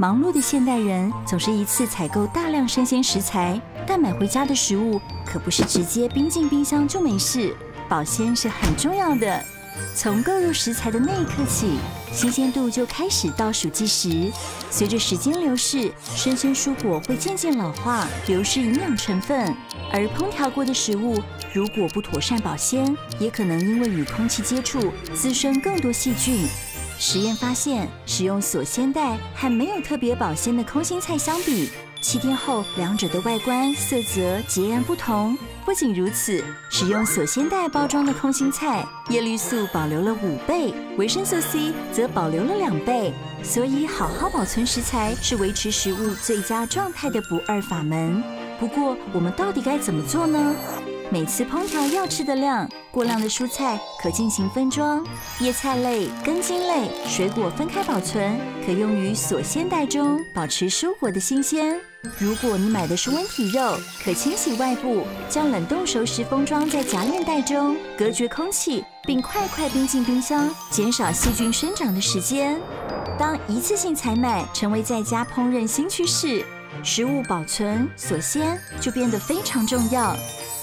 忙碌的现代人总是一次采购大量生鲜食材，但买回家的食物可不是直接冰进冰箱就没事，保鲜是很重要的。从购入食材的那一刻起，新鲜度就开始倒数计时。随着时间流逝，生鲜蔬果会渐渐老化，流失营养成分；而烹调过的食物如果不妥善保鲜，也可能因为与空气接触滋生更多细菌。实验发现，使用锁鲜袋和没有特别保鲜的空心菜相比，七天后两者的外观色泽截然不同。不仅如此，使用锁鲜袋包装的空心菜，叶绿素保留了五倍，维生素 C 则保留了两倍。所以，好好保存食材是维持食物最佳状态的不二法门。不过，我们到底该怎么做呢？每次烹调要吃的量，过量的蔬菜可进行分装，叶菜类、根茎类、水果分开保存，可用于锁鲜袋中保持蔬果的新鲜。如果你买的是温体肉，可清洗外部，将冷冻熟食封装在夹链袋中，隔绝空气，并快快冰进冰箱，减少细菌生长的时间。当一次性采买成为在家烹饪新趋势，食物保存锁鲜就变得非常重要。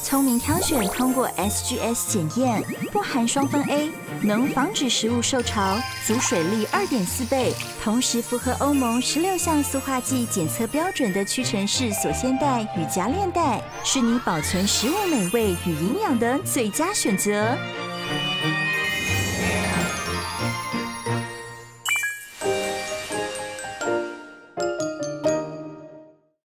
聪明挑选，通过 SGS 检验，不含双酚 A，能防止食物受潮，阻水力二点四倍，同时符合欧盟十六项塑化剂检测标准的屈臣氏锁鲜袋与夹链袋，是你保存食物美味与营养的最佳选择。